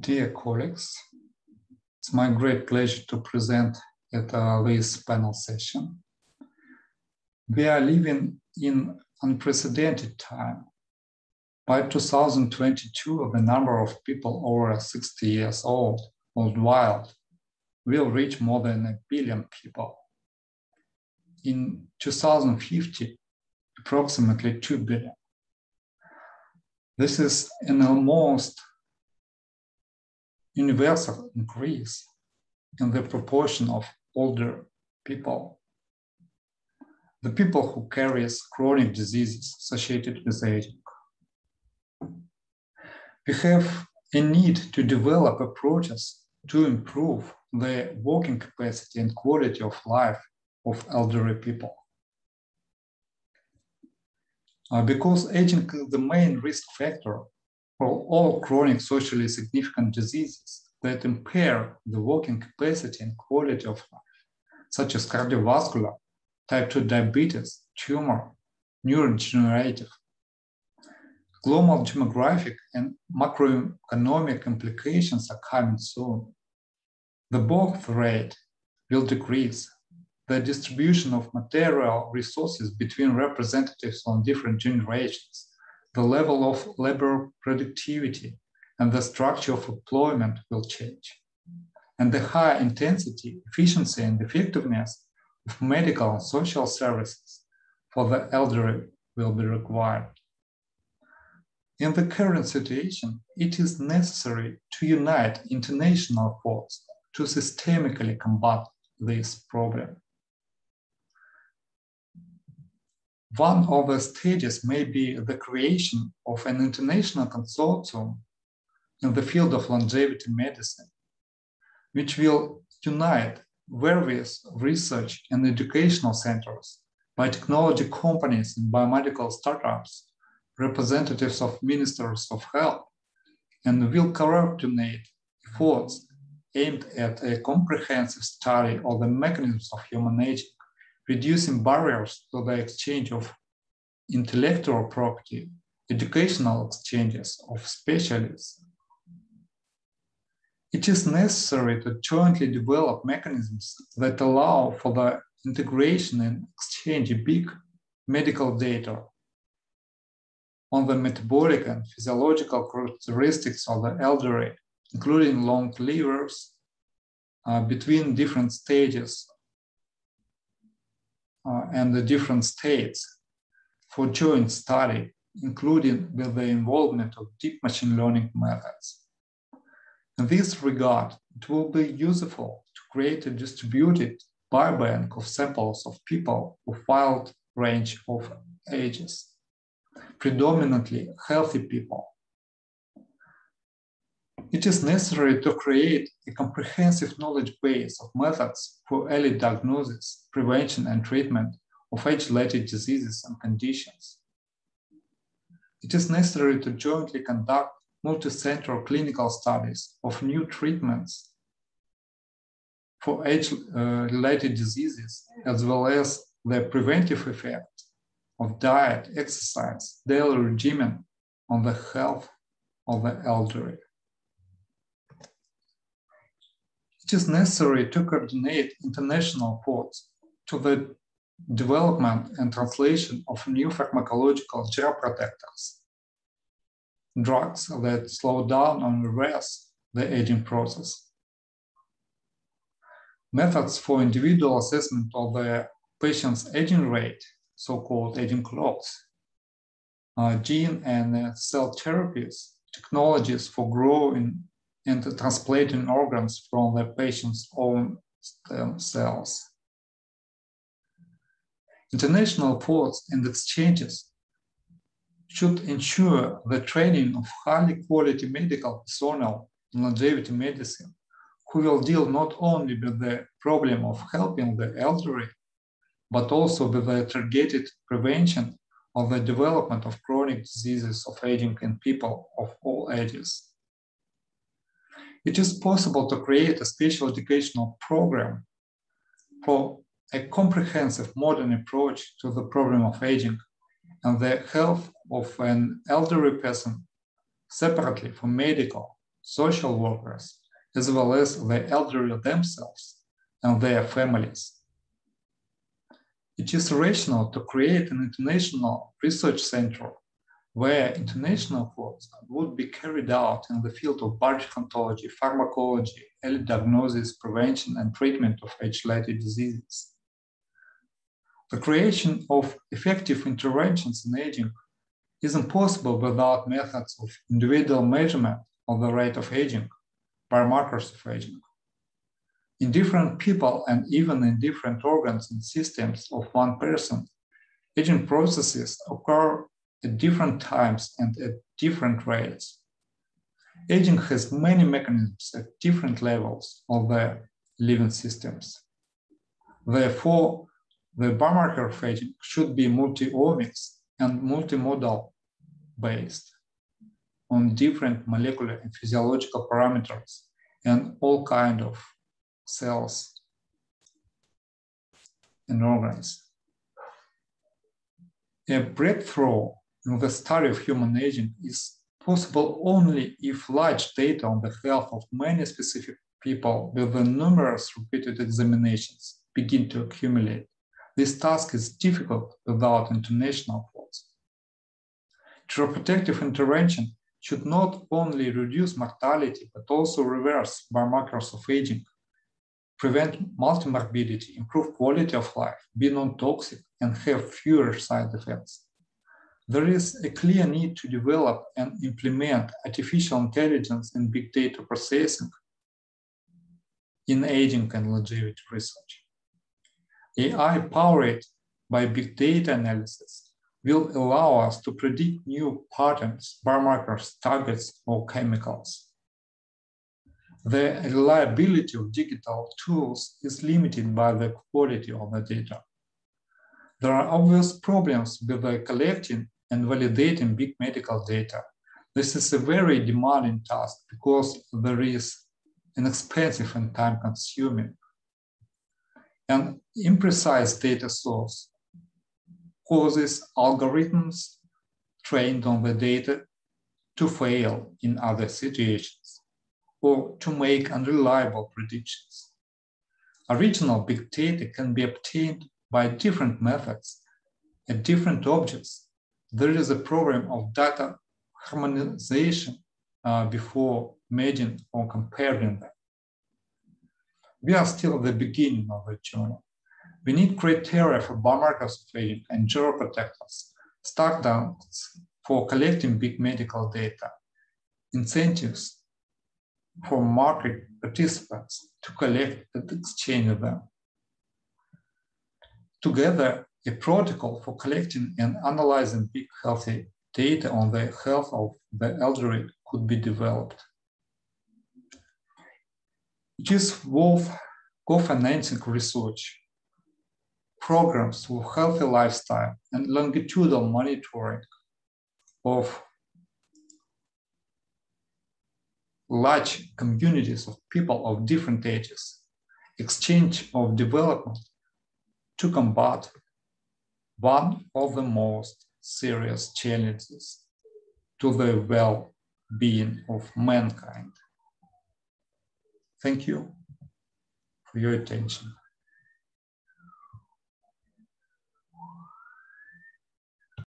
Dear colleagues, it's my great pleasure to present at this panel session. We are living in unprecedented time. By 2022, the number of people over 60 years old worldwide will reach more than a billion people. In 2050, approximately 2 billion. This is an almost universal increase in the proportion of older people. The people who carry chronic diseases associated with aging. We have a need to develop approaches to improve the working capacity and quality of life of elderly people. Uh, because aging is the main risk factor for all chronic socially significant diseases that impair the working capacity and quality of life, such as cardiovascular, type 2 diabetes, tumor, neurodegenerative. Global demographic and macroeconomic implications are coming soon. The birth rate will decrease. The distribution of material resources between representatives on different generations the level of labor productivity and the structure of employment will change. And the high intensity, efficiency, and effectiveness of medical and social services for the elderly will be required. In the current situation, it is necessary to unite international efforts to systemically combat this problem. One of the stages may be the creation of an international consortium in the field of longevity medicine, which will unite various research and educational centers, biotechnology companies and biomedical startups, representatives of ministers of health, and will coordinate efforts aimed at a comprehensive study of the mechanisms of human aging reducing barriers to the exchange of intellectual property, educational exchanges of specialists. It is necessary to jointly develop mechanisms that allow for the integration and exchange of big medical data on the metabolic and physiological characteristics of the elderly, including long livers uh, between different stages Uh, and the different states for joint study, including with the involvement of deep machine learning methods. In this regard, it will be useful to create a distributed biobank of samples of people of wide range of ages, predominantly healthy people it is necessary to create a comprehensive knowledge base of methods for early diagnosis, prevention, and treatment of age-related diseases and conditions. It is necessary to jointly conduct multi-center clinical studies of new treatments for age-related diseases, as well as the preventive effect of diet, exercise, daily regimen on the health of the elderly. It is necessary to coordinate international efforts to the development and translation of new pharmacological geroprotectors, drugs that slow down and reverse the aging process. Methods for individual assessment of the patient's aging rate, so-called aging clocks, uh, gene and cell therapies, technologies for growing and transplanting organs from the patient's own stem cells. International efforts and exchanges should ensure the training of highly quality medical personnel in longevity medicine who will deal not only with the problem of helping the elderly, but also with the targeted prevention of the development of chronic diseases of aging in people of all ages. It is possible to create a special educational program for a comprehensive modern approach to the problem of aging and the health of an elderly person separately from medical, social workers, as well as the elderly themselves and their families. It is rational to create an international research center where international work would be carried out in the field of biotechnology, pharmacology, early diagnosis, prevention, and treatment of age-related diseases. The creation of effective interventions in aging is impossible without methods of individual measurement of the rate of aging, biomarkers of aging. In different people and even in different organs and systems of one person, aging processes occur at different times and at different rates. Aging has many mechanisms at different levels of the living systems. Therefore, the biomarker of aging should be multi-omics and multimodal based on different molecular and physiological parameters and all kind of cells and organs. A breakthrough in the study of human aging is possible only if large data on the health of many specific people with the numerous repeated examinations begin to accumulate. This task is difficult without international efforts. Geroprotective intervention should not only reduce mortality, but also reverse biomarkers of aging prevent multimorbidity, improve quality of life, be non-toxic, and have fewer side effects. There is a clear need to develop and implement artificial intelligence and big data processing in aging and longevity research. AI powered by big data analysis will allow us to predict new patterns, biomarkers, targets, or chemicals the reliability of digital tools is limited by the quality of the data. There are obvious problems with the collecting and validating big medical data. This is a very demanding task because there is an expensive and time consuming. An imprecise data source causes algorithms trained on the data to fail in other situations or to make unreliable predictions. Original big data can be obtained by different methods at different objects. There is a problem of data harmonization uh, before merging or comparing them. We are still at the beginning of the journey. We need criteria for biomarkers of aging and geroprotectors, standards for collecting big medical data, incentives for market participants to collect and exchange them. Together, a protocol for collecting and analyzing big healthy data on the health of the elderly could be developed. It is worth co-financing research programs for healthy lifestyle and longitudinal monitoring of large communities of people of different ages, exchange of development to combat one of the most serious challenges to the well-being of mankind. Thank you for your attention.